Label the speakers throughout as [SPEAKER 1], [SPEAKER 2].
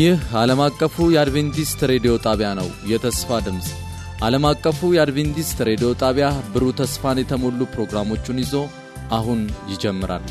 [SPEAKER 1] ይህ ዓለም አቀፉ የአድቬንቲስት ሬዲዮ ጣቢያ ነው። የተስፋ ድምፅ ዓለም አቀፉ የአድቬንቲስት ሬዲዮ ጣቢያ ብሩህ ተስፋን የተሞሉ ፕሮግራሞቹን ይዞ አሁን ይጀምራል።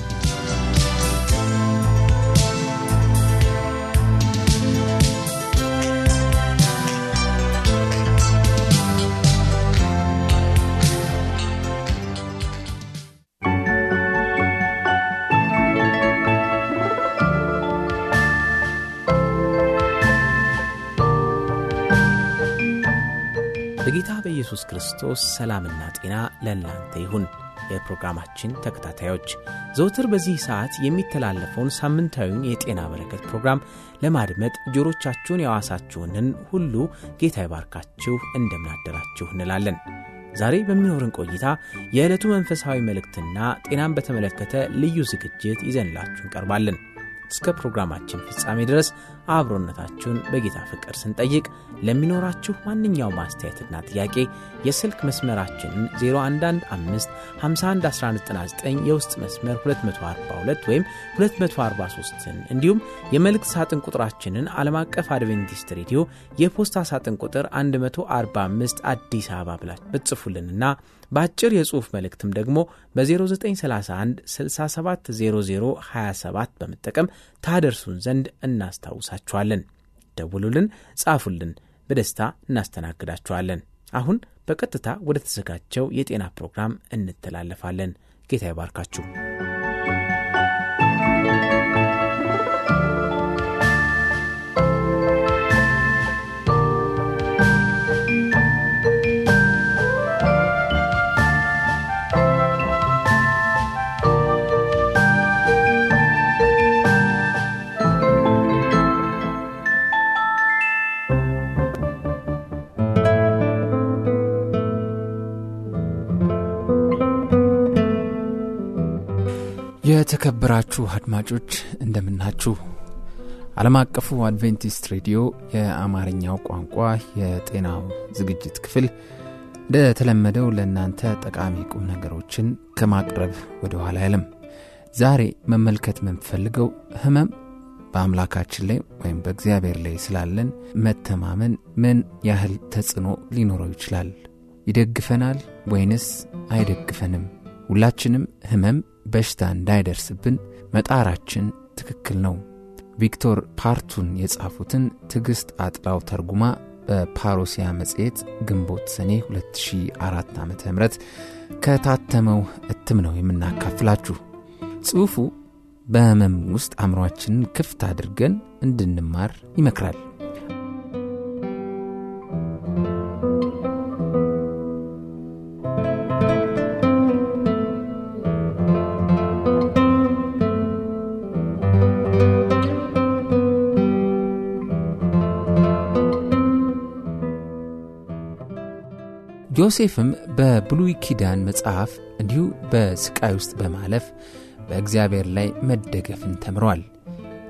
[SPEAKER 2] ክርስቶስ ሰላምና ጤና ለእናንተ ይሁን። የፕሮግራማችን ተከታታዮች ዘውትር በዚህ ሰዓት የሚተላለፈውን ሳምንታዊውን የጤና በረከት ፕሮግራም ለማድመጥ ጆሮቻችሁን ያዋሳችሁንን ሁሉ ጌታ ይባርካችሁ፣ እንደምናደራችሁ እንላለን። ዛሬ በሚኖርን ቆይታ የዕለቱ መንፈሳዊ መልእክትና ጤናን በተመለከተ ልዩ ዝግጅት ይዘንላችሁ እንቀርባለን። እስከ ፕሮግራማችን ፍጻሜ ድረስ አብሮነታችሁን በጌታ ፍቅር ስንጠይቅ ለሚኖራችሁ ማንኛውም አስተያየትና ጥያቄ የስልክ መስመራችንን 0115511199 የውስጥ መስመር 242 ወይም 243ን እንዲሁም የመልእክት ሳጥን ቁጥራችንን ዓለም አቀፍ አድቬንቲስት ሬዲዮ የፖስታ ሳጥን ቁጥር 145 አዲስ አበባ ብላችሁ ብትጽፉልንና በአጭር የጽሑፍ መልእክትም ደግሞ በ0931 670027 በመጠቀም ታደርሱን ዘንድ እናስታውሳችኋለን። ደውሉልን፣ ጻፉልን፣ በደስታ እናስተናግዳችኋለን። አሁን በቀጥታ ወደ ተዘጋጀው የጤና ፕሮግራም እንተላለፋለን። ጌታ ይባርካችሁ።
[SPEAKER 3] የተከበራችሁ አድማጮች እንደምናችሁ። ዓለም አቀፉ አድቬንቲስት ሬዲዮ የአማርኛው ቋንቋ የጤናው ዝግጅት ክፍል እንደተለመደው ለእናንተ ጠቃሚ ቁም ነገሮችን ከማቅረብ ወደ ኋላ አይልም። ዛሬ መመልከት የምንፈልገው ህመም በአምላካችን ላይ ወይም በእግዚአብሔር ላይ ስላለን መተማመን ምን ያህል ተጽዕኖ ሊኖረው ይችላል? ይደግፈናል ወይንስ አይደግፈንም? ሁላችንም ህመም በሽታ እንዳይደርስብን መጣራችን ትክክል ነው። ቪክቶር ፓርቱን የጻፉትን ትዕግሥት አጥላው ተርጉማ በፓሮሲያ መጽሔት ግንቦት ሰኔ 2004 ዓ ም ከታተመው እትም ነው የምናካፍላችሁ። ጽሑፉ በህመም ውስጥ አእምሯችንን ክፍት አድርገን እንድንማር ይመክራል። ዮሴፍም በብሉይ ኪዳን መጽሐፍ እንዲሁ በስቃይ ውስጥ በማለፍ በእግዚአብሔር ላይ መደገፍን ተምሯል።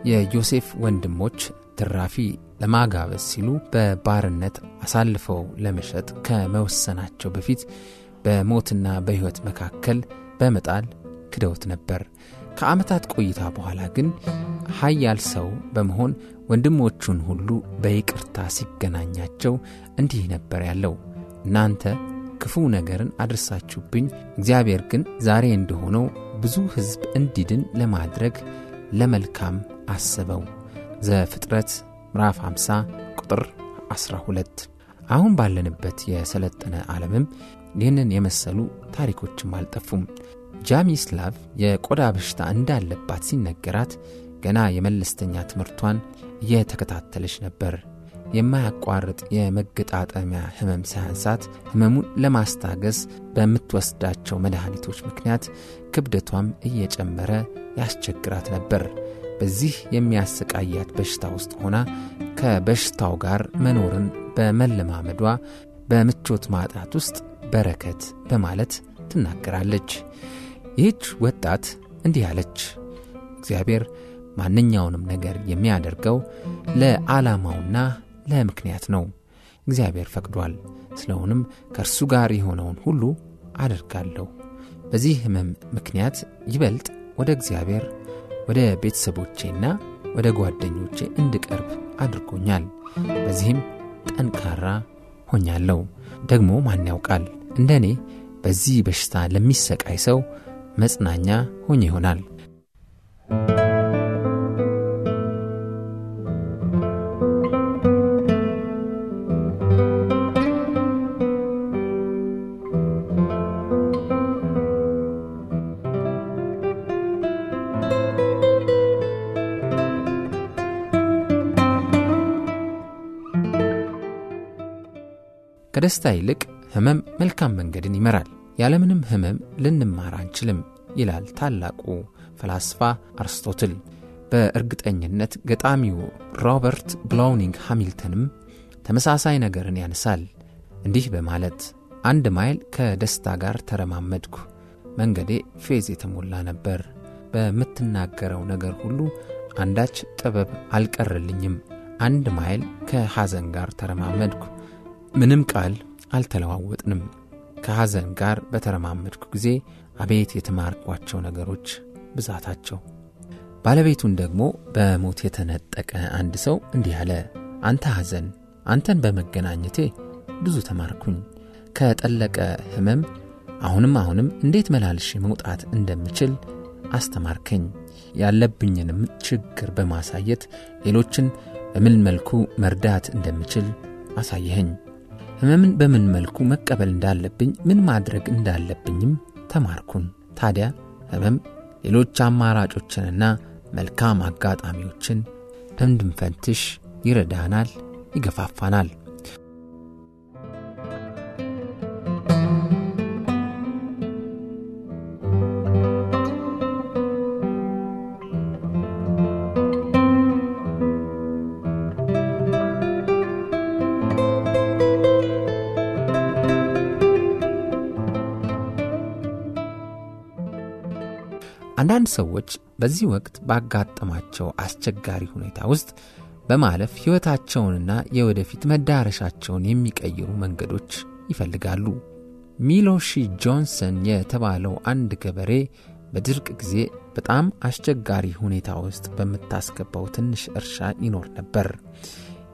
[SPEAKER 3] የዮሴፍ ወንድሞች ትራፊ ለማጋበስ ሲሉ በባርነት አሳልፈው ለመሸጥ ከመወሰናቸው በፊት በሞትና በሕይወት መካከል በመጣል ክደውት ነበር። ከዓመታት ቆይታ በኋላ ግን ኃያል ሰው በመሆን ወንድሞቹን ሁሉ በይቅርታ ሲገናኛቸው እንዲህ ነበር ያለው እናንተ ክፉ ነገርን አድርሳችሁብኝ፣ እግዚአብሔር ግን ዛሬ እንደሆነው ብዙ ሕዝብ እንዲድን ለማድረግ ለመልካም አስበው። ዘፍጥረት ምዕራፍ 50 ቁጥር 12። አሁን ባለንበት የሰለጠነ ዓለምም ይህንን የመሰሉ ታሪኮችም አልጠፉም። ጃሚስላቭ የቆዳ በሽታ እንዳለባት ሲነገራት ገና የመለስተኛ ትምህርቷን እየተከታተለች ነበር። የማያቋርጥ የመገጣጠሚያ ህመም ሳያንሳት ህመሙን ለማስታገስ በምትወስዳቸው መድኃኒቶች ምክንያት ክብደቷም እየጨመረ ያስቸግራት ነበር። በዚህ የሚያሰቃያት በሽታ ውስጥ ሆና ከበሽታው ጋር መኖርን በመለማመዷ በምቾት ማጣት ውስጥ በረከት በማለት ትናገራለች። ይህች ወጣት እንዲህ አለች፣ እግዚአብሔር ማንኛውንም ነገር የሚያደርገው ለዓላማውና ለምክንያት ነው። እግዚአብሔር ፈቅዷል። ስለሆንም ከእርሱ ጋር የሆነውን ሁሉ አደርጋለሁ። በዚህ ህመም ምክንያት ይበልጥ ወደ እግዚአብሔር ወደ ቤተሰቦቼና ወደ ጓደኞቼ እንድቀርብ አድርጎኛል። በዚህም ጠንካራ ሆኛለሁ። ደግሞ ማን ያውቃል እንደ እኔ በዚህ በሽታ ለሚሰቃይ ሰው መጽናኛ ሆኜ ይሆናል። ከደስታ ይልቅ ሕመም መልካም መንገድን ይመራል። ያለምንም ሕመም ልንማር አንችልም ይላል ታላቁ ፈላስፋ አርስቶትል። በእርግጠኝነት ገጣሚው ሮበርት ብራውኒንግ ሃሚልተንም ተመሳሳይ ነገርን ያነሳል እንዲህ በማለት አንድ ማይል ከደስታ ጋር ተረማመድኩ። መንገዴ ፌዝ የተሞላ ነበር። በምትናገረው ነገር ሁሉ አንዳች ጥበብ አልቀረልኝም። አንድ ማይል ከሐዘን ጋር ተረማመድኩ። ምንም ቃል አልተለዋወጥንም። ከሐዘን ጋር በተረማመድኩ ጊዜ አቤት የተማርኳቸው ነገሮች ብዛታቸው። ባለቤቱን ደግሞ በሞት የተነጠቀ አንድ ሰው እንዲህ አለ፣ አንተ ሐዘን፣ አንተን በመገናኘቴ ብዙ ተማርኩኝ። ከጠለቀ ሕመም አሁንም አሁንም እንዴት መላልሼ መውጣት እንደምችል አስተማርከኝ። ያለብኝንም ችግር በማሳየት ሌሎችን በምን መልኩ መርዳት እንደምችል አሳየኸኝ። ሕመምን በምን መልኩ መቀበል እንዳለብኝ፣ ምን ማድረግ እንዳለብኝም ተማርኩን። ታዲያ ሕመም ሌሎች አማራጮችንና መልካም አጋጣሚዎችን እንድንፈትሽ ይረዳናል፣ ይገፋፋናል። አንዳንድ ሰዎች በዚህ ወቅት ባጋጠማቸው አስቸጋሪ ሁኔታ ውስጥ በማለፍ ሕይወታቸውንና የወደፊት መዳረሻቸውን የሚቀይሩ መንገዶች ይፈልጋሉ። ሚሎሺ ጆንሰን የተባለው አንድ ገበሬ በድርቅ ጊዜ በጣም አስቸጋሪ ሁኔታ ውስጥ በምታስገባው ትንሽ እርሻ ይኖር ነበር።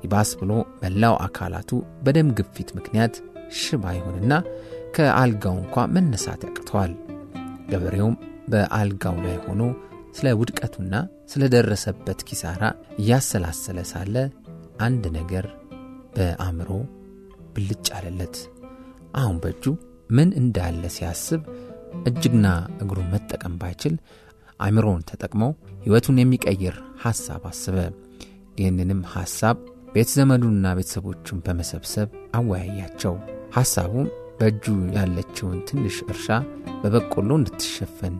[SPEAKER 3] ይባስ ብሎ መላው አካላቱ በደም ግፊት ምክንያት ሽባ ይሆንና ከአልጋው እንኳ መነሳት ያቅተዋል። ገበሬውም በአልጋው ላይ ሆኖ ስለ ውድቀቱና ስለ ደረሰበት ኪሳራ እያሰላሰለ ሳለ አንድ ነገር በአእምሮ ብልጭ አለለት። አሁን በእጁ ምን እንዳለ ሲያስብ እጅግና እግሩን መጠቀም ባይችል አእምሮውን ተጠቅመው ሕይወቱን የሚቀይር ሐሳብ አስበ። ይህንንም ሐሳብ ቤተ ዘመዱንና ቤተሰቦቹን በመሰብሰብ አወያያቸው። ሐሳቡም በእጁ ያለችውን ትንሽ እርሻ በበቆሎ እንድትሸፈን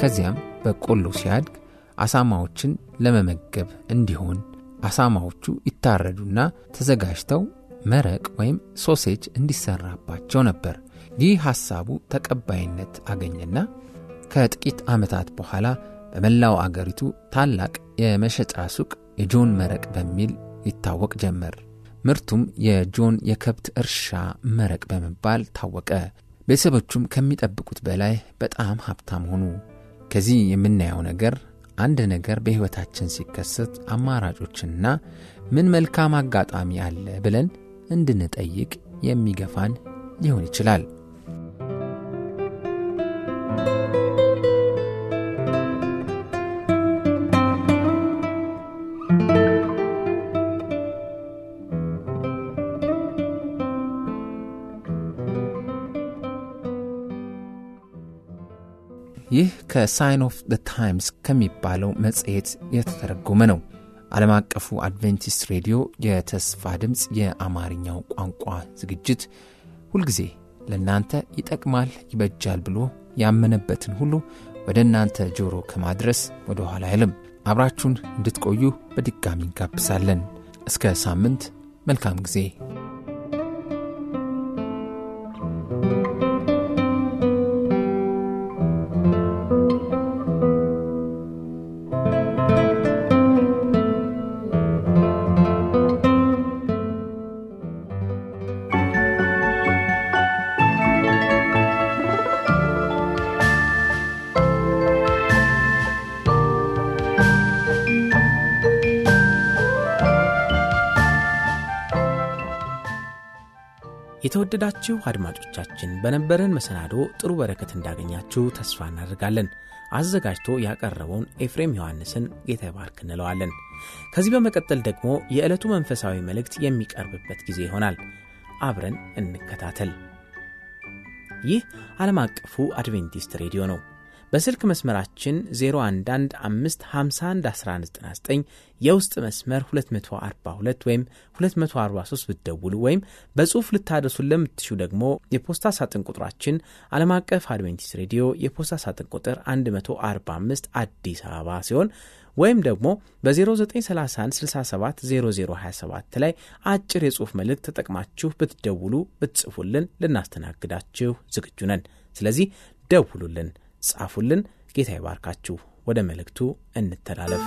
[SPEAKER 3] ከዚያም በቆሎ ሲያድግ አሳማዎችን ለመመገብ እንዲሆን አሳማዎቹ ይታረዱና ተዘጋጅተው መረቅ ወይም ሶሴጅ እንዲሰራባቸው ነበር። ይህ ሐሳቡ ተቀባይነት አገኘና ከጥቂት ዓመታት በኋላ በመላው አገሪቱ ታላቅ የመሸጫ ሱቅ የጆን መረቅ በሚል ይታወቅ ጀመር። ምርቱም የጆን የከብት እርሻ መረቅ በመባል ታወቀ። ቤተሰቦቹም ከሚጠብቁት በላይ በጣም ሀብታም ሆኑ። ከዚህ የምናየው ነገር አንድ ነገር በሕይወታችን ሲከሰት አማራጮችንና ምን መልካም አጋጣሚ አለ ብለን እንድንጠይቅ የሚገፋን ሊሆን ይችላል። ከ Sign of the Times ከሚባለው መጽሔት የተተረጎመ ነው። ዓለም አቀፉ አድቬንቲስት ሬዲዮ የተስፋ ድምፅ የአማርኛው ቋንቋ ዝግጅት ሁልጊዜ ለእናንተ ይጠቅማል፣ ይበጃል ብሎ ያመነበትን ሁሉ ወደ እናንተ ጆሮ ከማድረስ ወደ ኋላ አይልም። አብራችሁን እንድትቆዩ በድጋሚ እንጋብዛለን። እስከ ሳምንት መልካም ጊዜ። የተወደዳችሁ አድማጮቻችን በነበረን መሰናዶ ጥሩ በረከት እንዳገኛችሁ ተስፋ እናደርጋለን። አዘጋጅቶ ያቀረበውን ኤፍሬም ዮሐንስን ጌታ ይባርክ እንለዋለን። ከዚህ በመቀጠል ደግሞ የዕለቱ መንፈሳዊ መልእክት የሚቀርብበት ጊዜ ይሆናል። አብረን እንከታተል። ይህ ዓለም አቀፉ አድቬንቲስት ሬዲዮ ነው። በስልክ መስመራችን 0115511199 የውስጥ መስመር 242 ወይም 243 ብትደውሉ ወይም በጽሑፍ ልታደርሱን ለምትሹ ደግሞ የፖስታ ሳጥን ቁጥራችን ዓለም አቀፍ አድቬንቲስት ሬዲዮ የፖስታ ሳጥን ቁጥር 145 አዲስ አበባ ሲሆን ወይም ደግሞ በ0931670027 ላይ አጭር የጽሑፍ መልእክት ተጠቅማችሁ ብትደውሉ ብትጽፉልን ልናስተናግዳችሁ ዝግጁ ነን። ስለዚህ ደውሉልን፣ ጻፉልን። ጌታ ይባርካችሁ። ወደ መልእክቱ እንተላለፍ።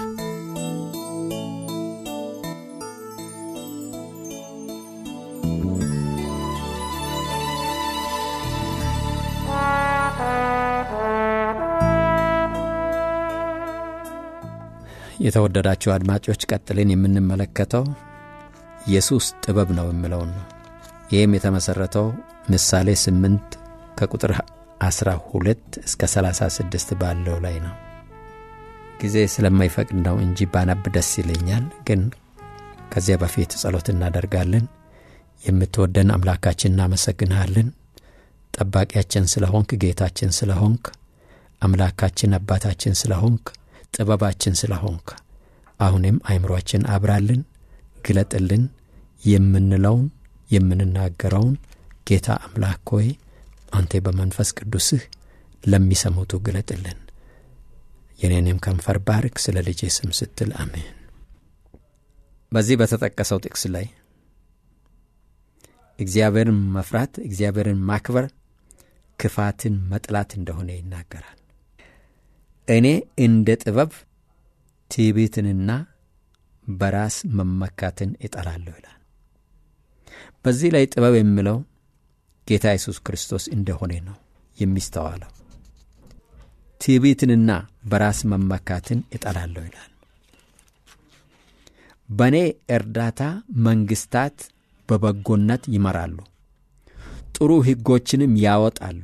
[SPEAKER 4] የተወደዳችሁ አድማጮች ቀጥልን የምንመለከተው ኢየሱስ ጥበብ ነው የሚለውን ነው። ይህም የተመሠረተው ምሳሌ 8 ከቁጥር 12 እስከ 36 ባለው ላይ ነው። ጊዜ ስለማይፈቅድ ነው እንጂ ባነብ ደስ ይለኛል። ግን ከዚያ በፊት ጸሎት እናደርጋለን። የምትወደን አምላካችን እናመሰግንሃለን። ጠባቂያችን ስለሆንክ፣ ጌታችን ስለሆንክ፣ አምላካችን አባታችን ስለሆንክ ጥበባችን ስለሆንክ አሁንም አይምሮአችን አብራልን፣ ግለጥልን። የምንለውን የምንናገረውን ጌታ አምላክ ሆይ አንተ በመንፈስ ቅዱስህ ለሚሰሙቱ ግለጥልን። የኔንም ከንፈር ባርክ፣ ስለ ልጄ ስም ስትል አሜን። በዚህ በተጠቀሰው ጥቅስ ላይ እግዚአብሔርን መፍራት እግዚአብሔርን ማክበር ክፋትን መጥላት እንደሆነ ይናገራል። እኔ እንደ ጥበብ ትዕቢትንና በራስ መመካትን እጠላለሁ ይላል። በዚህ ላይ ጥበብ የሚለው ጌታ ኢየሱስ ክርስቶስ እንደሆነ ነው የሚስተዋለው። ትዕቢትንና በራስ መመካትን እጠላለሁ ይላል። በእኔ እርዳታ መንግስታት በበጎነት ይመራሉ፣ ጥሩ ሕጎችንም ያወጣሉ።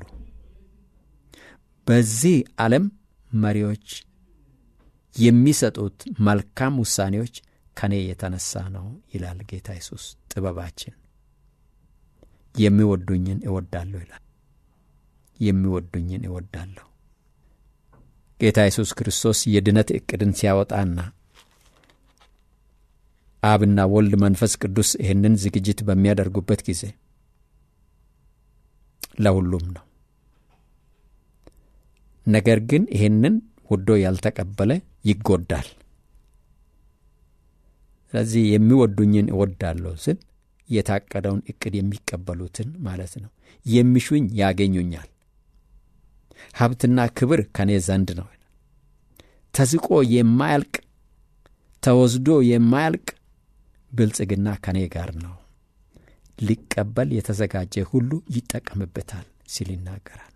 [SPEAKER 4] በዚህ ዓለም መሪዎች የሚሰጡት መልካም ውሳኔዎች ከኔ የተነሳ ነው ይላል ጌታ ኢየሱስ። ጥበባችን የሚወዱኝን እወዳለሁ ይላል። የሚወዱኝን እወዳለሁ። ጌታ ኢየሱስ ክርስቶስ የድነት ዕቅድን ሲያወጣና አብና ወልድ መንፈስ ቅዱስ ይህንን ዝግጅት በሚያደርጉበት ጊዜ ለሁሉም ነው። ነገር ግን ይህንን ወዶ ያልተቀበለ ይጎዳል። ስለዚህ የሚወዱኝን እወዳለሁ ስል የታቀደውን ዕቅድ የሚቀበሉትን ማለት ነው። የሚሹኝ ያገኙኛል፣ ሀብትና ክብር ከኔ ዘንድ ነው። ተዝቆ የማያልቅ ተወስዶ የማያልቅ ብልጽግና ከኔ ጋር ነው። ሊቀበል የተዘጋጀ ሁሉ ይጠቀምበታል ሲል ይናገራል።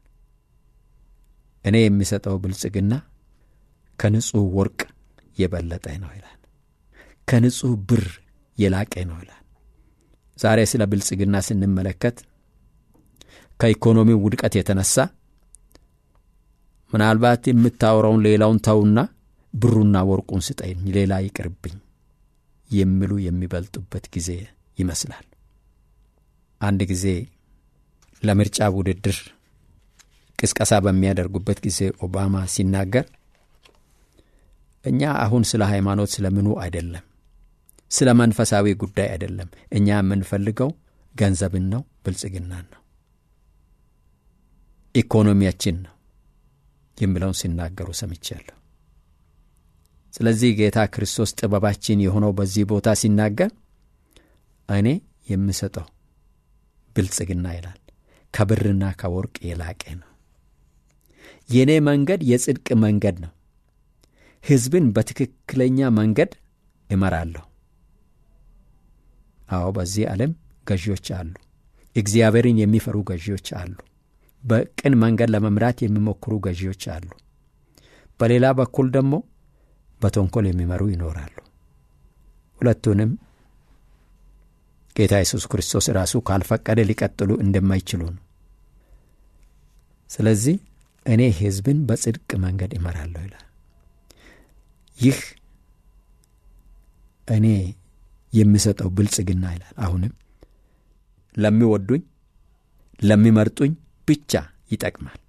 [SPEAKER 4] እኔ የሚሰጠው ብልጽግና ከንጹሕ ወርቅ የበለጠ ነው ይላል። ከንጹሕ ብር የላቀ ነው ይላል። ዛሬ ስለ ብልጽግና ስንመለከት ከኢኮኖሚው ውድቀት የተነሳ ምናልባት የምታወራውን ሌላውን ተውና ብሩና ወርቁን ስጠኝ፣ ሌላ ይቅርብኝ የሚሉ የሚበልጡበት ጊዜ ይመስላል። አንድ ጊዜ ለምርጫ ውድድር ቅስቀሳ በሚያደርጉበት ጊዜ ኦባማ ሲናገር እኛ አሁን ስለ ሃይማኖት ስለምኑ አይደለም፣ ስለ መንፈሳዊ ጉዳይ አይደለም። እኛ የምንፈልገው ገንዘብን ነው፣ ብልጽግናን ነው፣ ኢኮኖሚያችን ነው የሚለውን ሲናገሩ ሰምቻለሁ። ስለዚህ ጌታ ክርስቶስ ጥበባችን የሆነው በዚህ ቦታ ሲናገር እኔ የምሰጠው ብልጽግና ይላል ከብርና ከወርቅ የላቀ ነው። የእኔ መንገድ የጽድቅ መንገድ ነው። ሕዝብን በትክክለኛ መንገድ እመራለሁ። አዎ በዚህ ዓለም ገዢዎች አሉ። እግዚአብሔርን የሚፈሩ ገዢዎች አሉ። በቅን መንገድ ለመምራት የሚሞክሩ ገዢዎች አሉ። በሌላ በኩል ደግሞ በተንኮል የሚመሩ ይኖራሉ። ሁለቱንም ጌታ ኢየሱስ ክርስቶስ ራሱ ካልፈቀደ ሊቀጥሉ እንደማይችሉ ነው። ስለዚህ እኔ ሕዝብን በጽድቅ መንገድ እመራለሁ ይላል። ይህ እኔ የሚሰጠው ብልጽግና ይላል። አሁንም ለሚወዱኝ ለሚመርጡኝ ብቻ ይጠቅማል።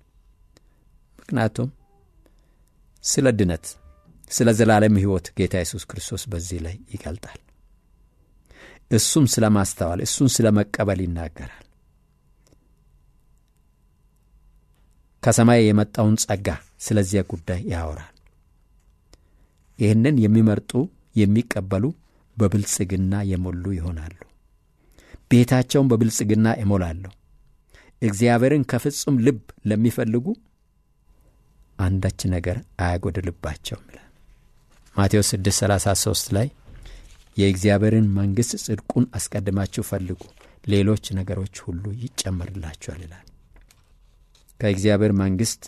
[SPEAKER 4] ምክንያቱም ስለ ድነት ስለ ዘላለም ሕይወት ጌታ ኢየሱስ ክርስቶስ በዚህ ላይ ይገልጣል። እሱም ስለ ማስተዋል እሱን ስለ መቀበል ይናገራል። ከሰማይ የመጣውን ጸጋ ስለዚያ ጉዳይ ያወራል። ይህንን የሚመርጡ የሚቀበሉ በብልጽግና የሞሉ ይሆናሉ። ቤታቸውን በብልጽግና እሞላለሁ። እግዚአብሔርን ከፍጹም ልብ ለሚፈልጉ አንዳች ነገር አያጎድልባቸውም ይላል። ማቴዎስ 6 33 ላይ የእግዚአብሔርን መንግሥት ጽድቁን አስቀድማችሁ ፈልጉ፣ ሌሎች ነገሮች ሁሉ ይጨመርላችኋል ይላል። ከእግዚአብሔር መንግሥት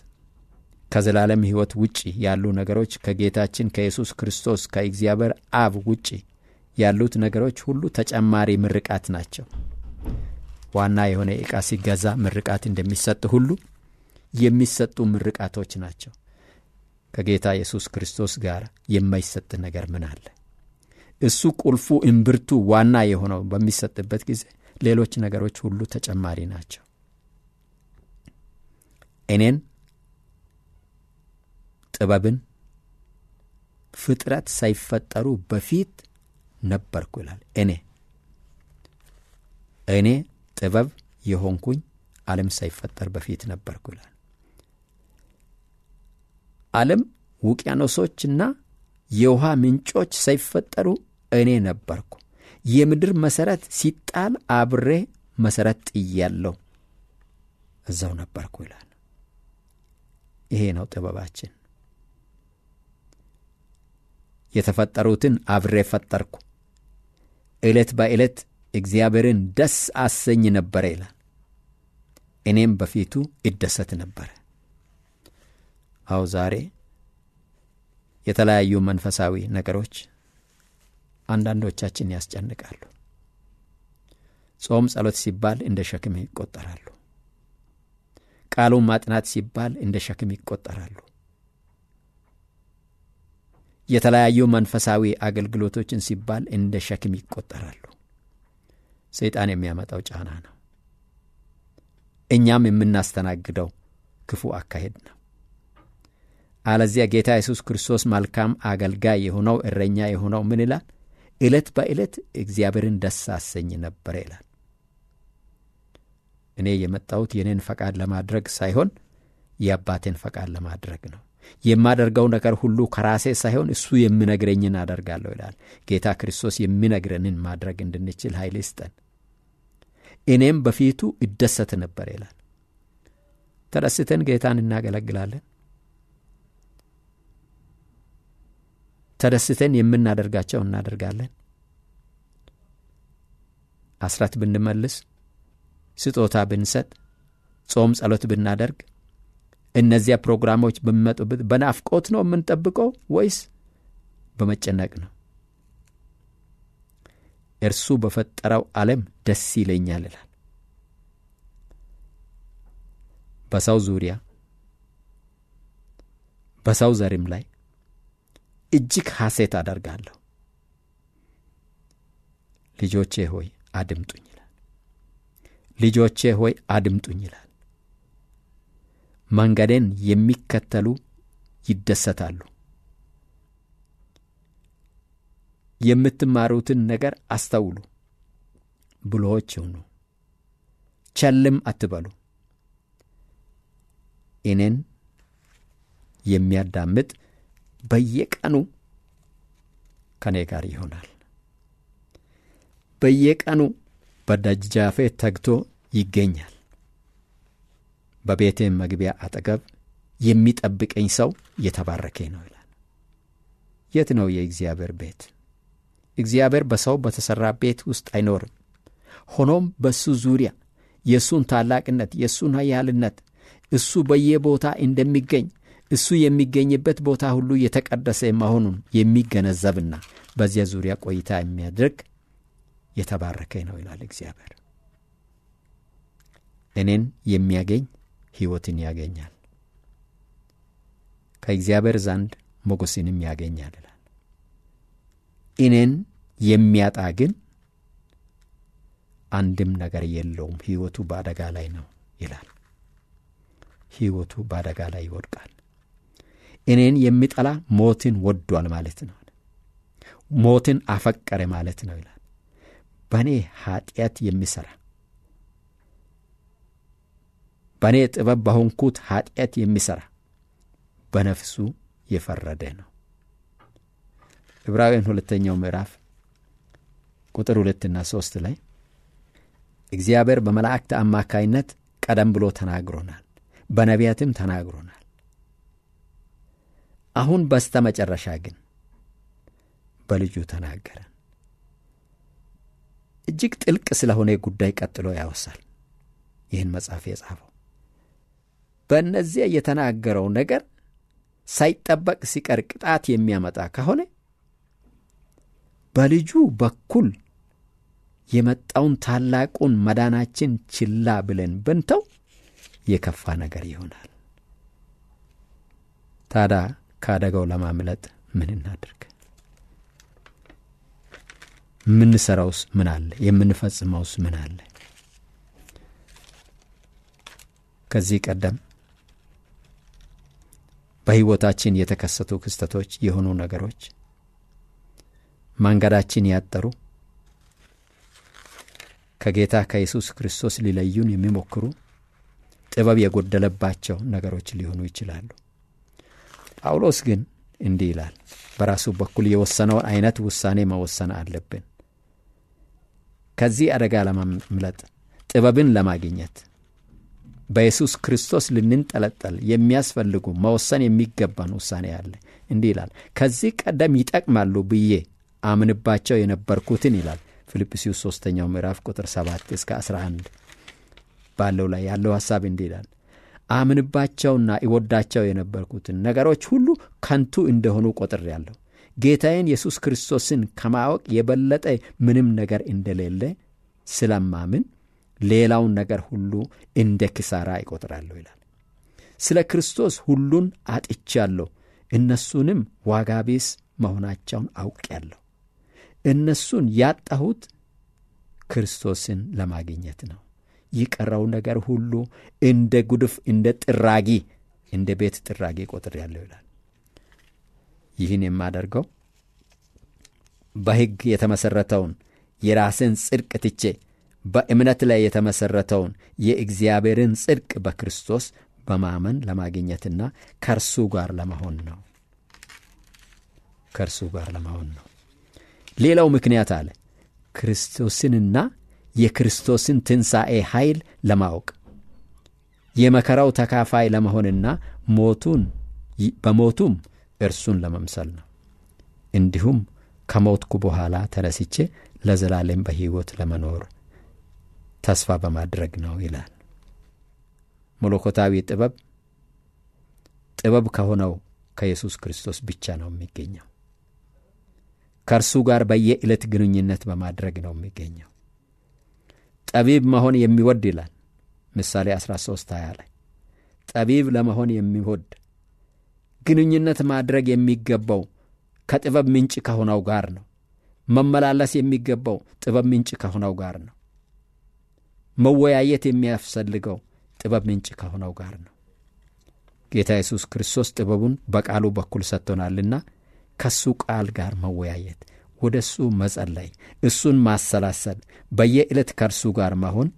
[SPEAKER 4] ከዘላለም ሕይወት ውጭ ያሉ ነገሮች ከጌታችን ከኢየሱስ ክርስቶስ ከእግዚአብሔር አብ ውጭ ያሉት ነገሮች ሁሉ ተጨማሪ ምርቃት ናቸው። ዋና የሆነ ዕቃ ሲገዛ ምርቃት እንደሚሰጥ ሁሉ የሚሰጡ ምርቃቶች ናቸው። ከጌታ ኢየሱስ ክርስቶስ ጋር የማይሰጥ ነገር ምን አለ? እሱ ቁልፉ እምብርቱ ዋና የሆነው በሚሰጥበት ጊዜ ሌሎች ነገሮች ሁሉ ተጨማሪ ናቸው። እኔን ጥበብን ፍጥረት ሳይፈጠሩ በፊት ነበርኩ ይላል። እኔ እኔ ጥበብ የሆንኩኝ ዓለም ሳይፈጠር በፊት ነበርኩ ይላል። ዓለም ውቅያኖሶችና የውሃ ምንጮች ሳይፈጠሩ እኔ ነበርኩ። የምድር መሠረት ሲጣል አብሬ መሠረት ጥያለሁ፣ እዛው ነበርኩ ይላል። ይሄ ነው ጥበባችን። የተፈጠሩትን አብሬ ፈጠርኩ፣ ዕለት በዕለት እግዚአብሔርን ደስ አሰኝ ነበረ ይላል። እኔም በፊቱ ይደሰት ነበረ። አው ዛሬ የተለያዩ መንፈሳዊ ነገሮች አንዳንዶቻችን ያስጨንቃሉ። ጾም፣ ጸሎት ሲባል እንደ ሸክም ይቆጠራሉ። ቃሉን ማጥናት ሲባል እንደ ሸክም ይቆጠራሉ። የተለያዩ መንፈሳዊ አገልግሎቶችን ሲባል እንደ ሸክም ይቆጠራሉ። ሰይጣን የሚያመጣው ጫና ነው። እኛም የምናስተናግደው ክፉ አካሄድ ነው። አለዚያ ጌታ ኢየሱስ ክርስቶስ መልካም አገልጋይ የሆነው እረኛ የሆነው ምን ይላል? ዕለት በዕለት እግዚአብሔርን ደስ አሰኝ ነበረ ይላል። እኔ የመጣሁት የኔን ፈቃድ ለማድረግ ሳይሆን የአባቴን ፈቃድ ለማድረግ ነው። የማደርገው ነገር ሁሉ ከራሴ ሳይሆን እሱ የሚነግረኝን አደርጋለሁ ይላል። ጌታ ክርስቶስ የሚነግረንን ማድረግ እንድንችል ኃይል ይስጠን። እኔም በፊቱ እደሰት ነበር ይላል። ተደስተን ጌታን እናገለግላለን። ተደስተን የምናደርጋቸው እናደርጋለን። አስራት ብንመልስ፣ ስጦታ ብንሰጥ፣ ጾም ጸሎት ብናደርግ እነዚያ ፕሮግራሞች በሚመጡበት በናፍቆት ነው የምንጠብቀው ወይስ በመጨነቅ ነው? እርሱ በፈጠረው ዓለም ደስ ይለኛል ይላል። በሰው ዙሪያ በሰው ዘርም ላይ እጅግ ሐሴት አደርጋለሁ። ልጆቼ ሆይ አድምጡኝ ይላል። ልጆቼ ሆይ አድምጡኝ ይላል። መንገዴን የሚከተሉ ይደሰታሉ። የምትማሩትን ነገር አስተውሉ፣ ብልሆች ሁኑ፣ ቸልም አትበሉ። እኔን የሚያዳምጥ በየቀኑ ከኔ ጋር ይሆናል። በየቀኑ በደጃፌ ተግቶ ይገኛል። በቤቴም መግቢያ አጠገብ የሚጠብቀኝ ሰው የተባረከ ነው ይላል። የት ነው የእግዚአብሔር ቤት? እግዚአብሔር በሰው በተሠራ ቤት ውስጥ አይኖርም። ሆኖም በእሱ ዙሪያ የእሱን ታላቅነት፣ የእሱን ኃያልነት እሱ በየቦታ እንደሚገኝ እሱ የሚገኝበት ቦታ ሁሉ የተቀደሰ መሆኑን የሚገነዘብና በዚያ ዙሪያ ቆይታ የሚያደርግ የተባረከ ነው ይላል እግዚአብሔር። እኔን የሚያገኝ ሕይወትን ያገኛል፣ ከእግዚአብሔር ዘንድ ሞገስንም ያገኛል ይላል። እኔን የሚያጣ ግን አንድም ነገር የለውም፣ ሕይወቱ በአደጋ ላይ ነው ይላል። ሕይወቱ በአደጋ ላይ ይወድቃል። እኔን የሚጠላ ሞትን ወዷል ማለት ነው። ሞትን አፈቀረ ማለት ነው ይላል። በእኔ ኃጢአት የሚሠራ በእኔ ጥበብ በሆንኩት ኃጢአት የሚሠራ በነፍሱ የፈረደ ነው። ዕብራውያን ሁለተኛው ምዕራፍ ቁጥር ሁለትና ሦስት ላይ እግዚአብሔር በመላእክት አማካይነት ቀደም ብሎ ተናግሮናል፣ በነቢያትም ተናግሮናል። አሁን በስተ መጨረሻ ግን በልጁ ተናገረን። እጅግ ጥልቅ ስለሆነ ጉዳይ ቀጥሎ ያወሳል። ይህን መጽሐፍ የጻፈው በእነዚያ የተናገረው ነገር ሳይጠበቅ ሲቀር ቅጣት የሚያመጣ ከሆነ በልጁ በኩል የመጣውን ታላቁን መዳናችን ችላ ብለን ብንተው የከፋ ነገር ይሆናል። ታዲያ ከአደጋው ለማምለጥ ምን እናድርግ? የምንሠራውስ ምን አለ? የምንፈጽመውስ ምን አለ? ከዚህ ቀደም በሕይወታችን የተከሰቱ ክስተቶች የሆኑ ነገሮች መንገዳችን ያጠሩ ከጌታ ከኢየሱስ ክርስቶስ ሊለዩን የሚሞክሩ ጥበብ የጎደለባቸው ነገሮች ሊሆኑ ይችላሉ። ጳውሎስ ግን እንዲህ ይላል። በራሱ በኩል የወሰነውን አይነት ውሳኔ መወሰን አለብን። ከዚህ አደጋ ለማምለጥ ጥበብን ለማግኘት በኢየሱስ ክርስቶስ ልንንጠለጠል የሚያስፈልጉ መወሰን የሚገባን ውሳኔ አለ። እንዲህ ይላል። ከዚህ ቀደም ይጠቅማሉ ብዬ አምንባቸው የነበርኩትን ይላል ፊልጵስዩስ ሦስተኛው ምዕራፍ ቁጥር 7 እስከ 11 ባለው ላይ ያለው ሐሳብ እንዲህ ይላል። አምንባቸውና ይወዳቸው የነበርኩትን ነገሮች ሁሉ ከንቱ እንደሆኑ ቆጥሬአለሁ። ጌታዬን ኢየሱስ ክርስቶስን ከማወቅ የበለጠ ምንም ነገር እንደሌለ ስለማምን ሌላውን ነገር ሁሉ እንደ ክሳራ ይቆጥራለሁ ይላል። ስለ ክርስቶስ ሁሉን አጥቻለሁ፣ እነሱንም ዋጋ ቢስ መሆናቸውን አውቄአለሁ። እነሱን ያጣሁት ክርስቶስን ለማግኘት ነው። የቀረው ነገር ሁሉ እንደ ጉድፍ፣ እንደ ጥራጊ፣ እንደ ቤት ጥራጊ ቆጥሬአለሁ ይላል። ይህን የማደርገው በሕግ የተመሠረተውን የራስን ጽድቅ ትቼ በእምነት ላይ የተመሠረተውን የእግዚአብሔርን ጽድቅ በክርስቶስ በማመን ለማግኘትና ከእርሱ ጋር ለመሆን ነው። ከእርሱ ጋር ለመሆን ነው። ሌላው ምክንያት አለ ክርስቶስንና የክርስቶስን ትንሣኤ ኃይል ለማወቅ የመከራው ተካፋይ ለመሆንና ሞቱን በሞቱም እርሱን ለመምሰል ነው። እንዲሁም ከሞትኩ በኋላ ተነስቼ ለዘላለም በሕይወት ለመኖር ተስፋ በማድረግ ነው ይላል። መለኮታዊ ጥበብ ጥበብ ከሆነው ከኢየሱስ ክርስቶስ ብቻ ነው የሚገኘው። ከእርሱ ጋር በየዕለት ግንኙነት በማድረግ ነው የሚገኘው። ጠቢብ መሆን የሚወድ ይላል ምሳሌ 13 20 ላይ ጠቢብ ለመሆን የሚወድ ግንኙነት ማድረግ የሚገባው ከጥበብ ምንጭ ከሆነው ጋር ነው። መመላለስ የሚገባው ጥበብ ምንጭ ከሆነው ጋር ነው። መወያየት የሚያስፈልገው ጥበብ ምንጭ ከሆነው ጋር ነው። ጌታ ኢየሱስ ክርስቶስ ጥበቡን በቃሉ በኩል ሰጥቶናልና ከሱ ቃል ጋር መወያየት፣ ወደ እሱ መጸለይ፣ እሱን ማሰላሰል፣ በየዕለት ከእርሱ ጋር መሆን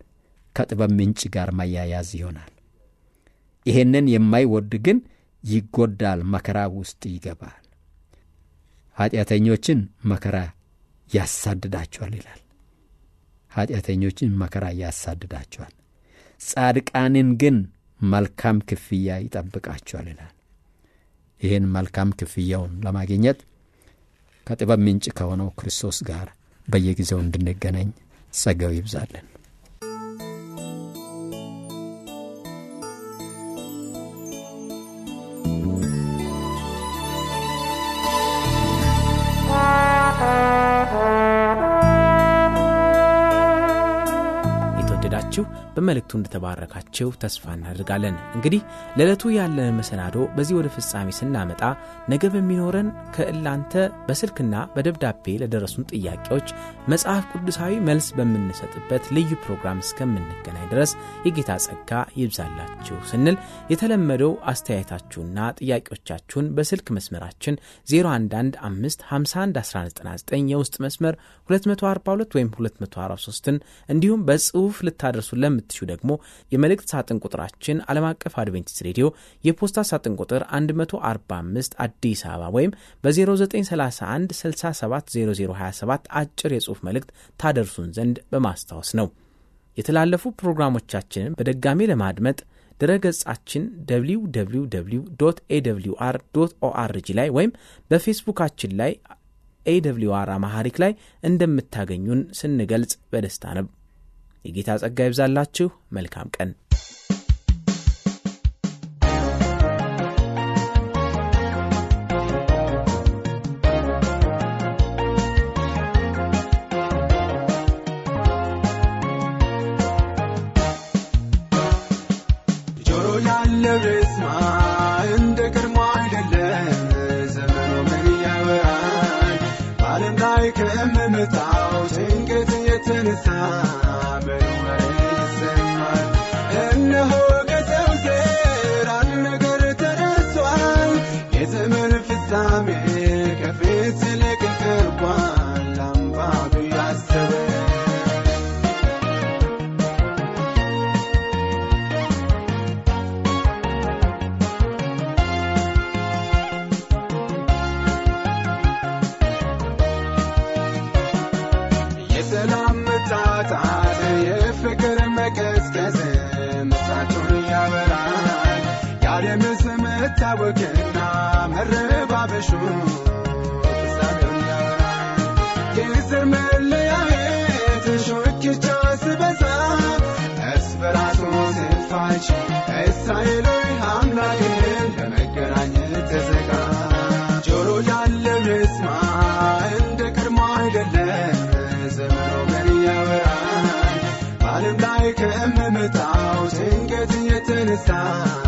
[SPEAKER 4] ከጥበብ ምንጭ ጋር መያያዝ ይሆናል። ይሄንን የማይወድ ግን ይጎዳል፣ መከራ ውስጥ ይገባል። ኀጢአተኞችን መከራ ያሳድዳቸዋል ይላል። ኀጢአተኞችን መከራ ያሳድዳቸዋል፣ ጻድቃንን ግን መልካም ክፍያ ይጠብቃቸዋል ይላል። ይህን መልካም ክፍያውን ለማግኘት ከጥበብ ምንጭ ከሆነው ክርስቶስ ጋር በየጊዜው እንድንገናኝ ጸጋው ይብዛልን።
[SPEAKER 3] በመልእክቱ እንደተባረካችሁ ተስፋ እናደርጋለን። እንግዲህ ለዕለቱ ያለን መሰናዶ በዚህ ወደ ፍጻሜ ስናመጣ ነገ በሚኖረን ከእላንተ በስልክና በደብዳቤ ለደረሱን ጥያቄዎች መጽሐፍ ቅዱሳዊ መልስ በምንሰጥበት ልዩ ፕሮግራም እስከምንገናኝ ድረስ የጌታ ጸጋ ይብዛላችሁ ስንል የተለመደው አስተያየታችሁና ጥያቄዎቻችሁን በስልክ መስመራችን 0115511199 የውስጥ መስመር 242 ወይም 243ን እንዲሁም በጽሑፍ ልታደርሱ ለምትሹ ደግሞ የመልእክት ሳጥን ቁጥራችን ዓለም አቀፍ አድቬንቲስት ሬዲዮ የፖስታ ሳጥን ቁጥር 145 አዲስ አበባ ወይም በ0931 670027 አጭር የጽሑፍ መልእክት ታደርሱን ዘንድ በማስታወስ ነው። የተላለፉ ፕሮግራሞቻችንን በድጋሜ ለማድመጥ ድረ ገጻችን www ኤwr ኦአርጂ ላይ ወይም በፌስቡካችን ላይ awr Amharic ላይ እንደምታገኙን ስንገልጽ በደስታ ነው። የጌታ ጸጋ ይብዛላችሁ። መልካም ቀን።
[SPEAKER 5] መታጣት የፍቅር መቀዝቀዝ ምስራቱን ያበራል። የዓለም ስም መታወክና መረባበሹ ፍጻሜውን መለያየት ሾክቻ ስበዛ እርስ በራሱ ስፋች አምላክን ለመገናኘት ተዘጋ የተነሳ